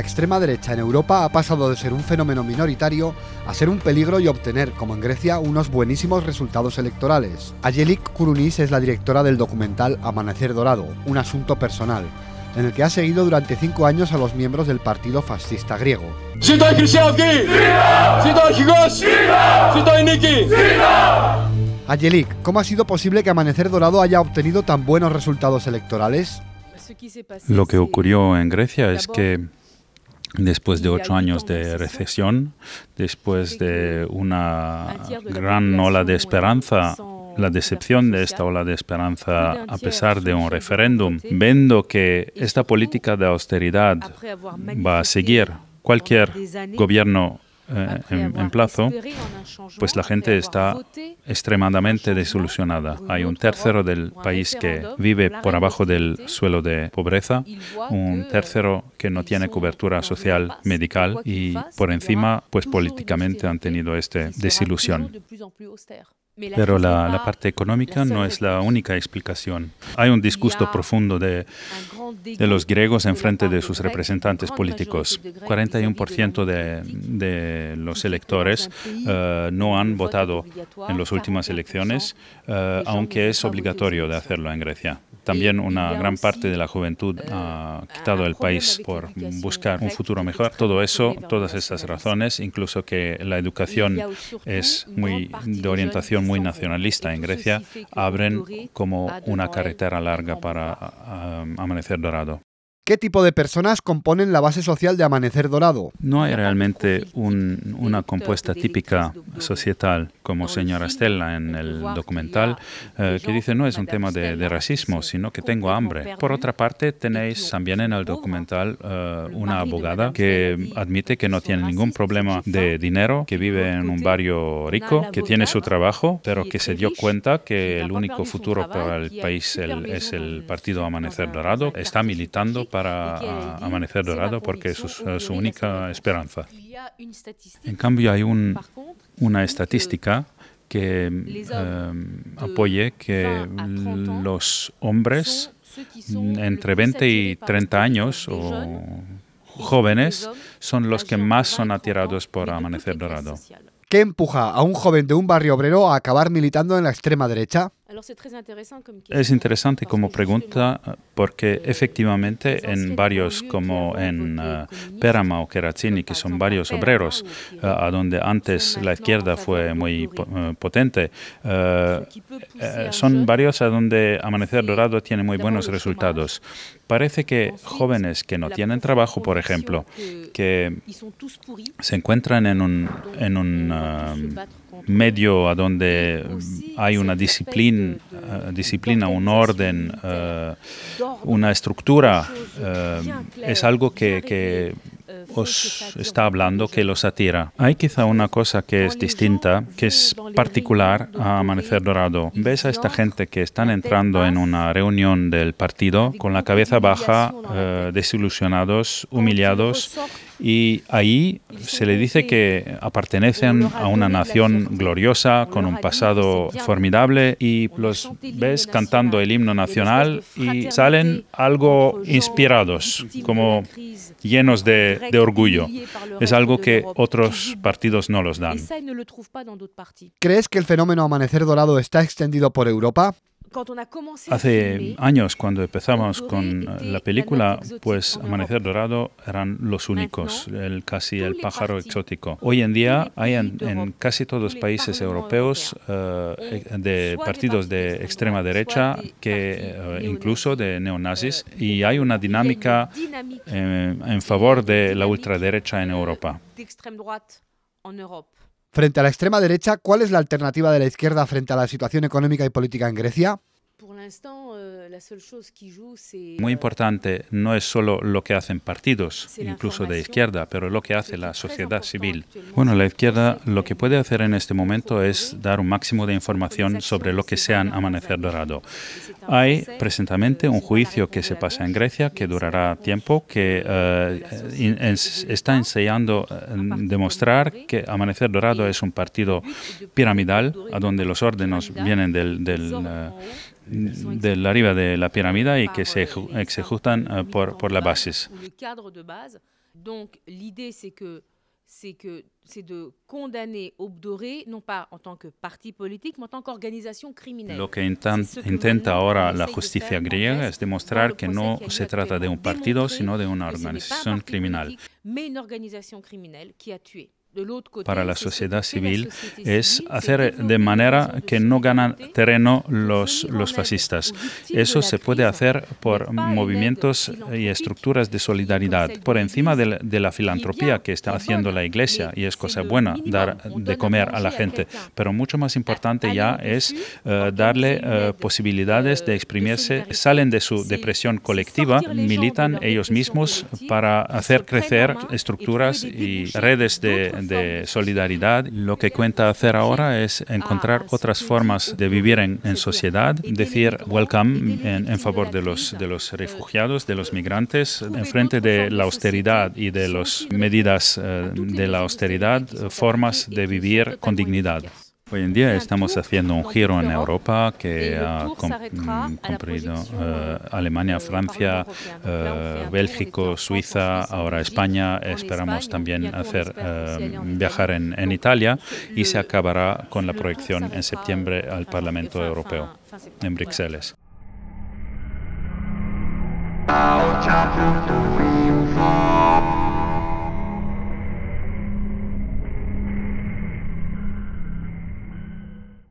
extrema derecha en Europa ha pasado de ser un fenómeno minoritario a ser un peligro y obtener, como en Grecia, unos buenísimos resultados electorales. Ayelik Kourounis es la directora del documental Amanecer Dorado, un asunto personal, en el que ha seguido durante cinco años a los miembros del partido fascista griego. Ayelik, ¿cómo ha sido posible que Amanecer Dorado haya obtenido tan buenos resultados electorales? Lo que ocurrió en Grecia es que después de ocho años de recesión, después de una gran ola de esperanza, la decepción de esta ola de esperanza a pesar de un referéndum, viendo que esta política de austeridad va a seguir, cualquier gobierno eh, en, plazo, pues la gente está extremadamente desilusionada. Hay un tercero del país que vive por abajo del suelo de pobreza, un tercero que no tiene cobertura social medical y por encima, pues políticamente han tenido esta desilusión. Pero la, parte económica no es la única explicación. Hay un disgusto profundo de, de los griegos en frente de sus representantes políticos. 41% de, de los electores eh, no han votado en las últimas elecciones, eh, aunque es obligatorio de hacerlo en Grecia. También una gran parte de la juventud ha quitado el país por buscar un futuro mejor. Todo eso, todas estas razones, incluso que la educación es muy de orientación muy nacionalista en Grecia, abren como una carretera larga para Amanecer Dorado. ¿Qué tipo de personas componen la base social de Amanecer Dorado? No hay realmente una compuesta típica societal, como señora Stella en el documental, eh, que dice no es un tema de, racismo, sino que tengo hambre. Por otra parte, tenéis también en el documental eh, una abogada que admite que no tiene ningún problema de dinero, que vive en un barrio rico, que tiene su trabajo, pero que se dio cuenta que el único futuro para el país es el partido Amanecer Dorado. Está militando para Amanecer Dorado porque es su, única esperanza. En cambio, hay una estadística que em, apoye que los hombres entre 20 y 30 años o jóvenes son los que más son atirados por Amanecer Dorado. ¿Qué empuja a un joven de un barrio obrero a acabar militando en la extrema derecha? Es interesante como pregunta porque efectivamente en varios, como en uh, Perama o Keratsini, que son varios obreros, uh, a donde antes la izquierda fue muy uh, potente, son varios a donde Amanecer Dorado tiene muy buenos resultados. Parece que jóvenes que no tienen trabajo, por ejemplo, que se encuentran en un, en un medio a donde hay una disciplina, eh, disciplina un orden, eh, una estructura, es algo que os está hablando que los atira. Hay quizá una cosa que es distinta, que es particular a Amanecer Dorado. Ves a esta gente que están entrando en una reunión del partido con la cabeza baja, desilusionados, humillados y ahí se le dice que pertenecen a una nación gloriosa, con un pasado formidable, y los ves cantando el himno nacional y salen algo inspirados, como llenos de, de orgullo. Es algo que otros partidos no los dan. ¿Crees que el fenómeno Amanecer Dorado está extendido por Europa? Hace años, cuando empezamos con la película, pues Amanecer Dorado eran los únicos, el, casi el pájaro exótico. Hoy en día hay en, casi todos los países europeos eh, de partidos de extrema derecha, que eh, incluso de neonazis, y hay una dinámica eh, en favor de la ultraderecha en Europa. Frente a la extrema derecha, ¿cuál es la alternativa de la izquierda frente a la situación económica y política en Grecia? Muy importante no es solo lo que hacen partidos, incluso de izquierda, pero lo que hace la sociedad civil. Bueno, la izquierda lo que puede hacer en este momento es dar un máximo de información sobre lo que sean Amanecer Dorado. Hay presentemente un juicio que se pasa en Grecia que durará tiempo, que eh, está ensayando eh, demostrar que Amanecer Dorado es un partido piramidal, a donde los órdenes vienen del, del eh, de arriba de la pirámide y que se ejecutan eh, por, por la base. Donc l'idée c'est que c'est que c'est de condamner Obdoré non pas en tant que parti politique, mais en tant qu'organisation criminelle. Lo que intenta ahora la justicia griega es demostrar que no se trata de un partido, sino de una organización criminal. Mais une organisation criminelle qui a tué para la sociedad civil es hacer de manera que no ganan terreno los, los fascistas. Eso se puede hacer por movimientos y estructuras de solidaridad, por encima de la, filantropía que está haciendo la Iglesia, y es cosa buena dar de comer a la gente, pero mucho más importante ya es eh, darle eh, posibilidades de exprimirse, salen de su depresión colectiva, militan ellos mismos para hacer crecer estructuras y redes de, de solidaridad. Lo que cuenta hacer ahora es encontrar ah, otras formas de vivir en, sociedad, decir welcome en, favor de los, de los refugiados, de los migrantes, en frente de la austeridad y de las medidas eh, de la austeridad, formas de vivir con dignidad. Hoy en día estamos haciendo un giro en Europa que ha comprendido eh, Alemania, Francia, eh, Bélgica, Suiza, ahora España. Esperamos también hacer eh, viajar en, en Italia y se acabará con la proyección en septiembre al Parlamento Europeo en Bruselas.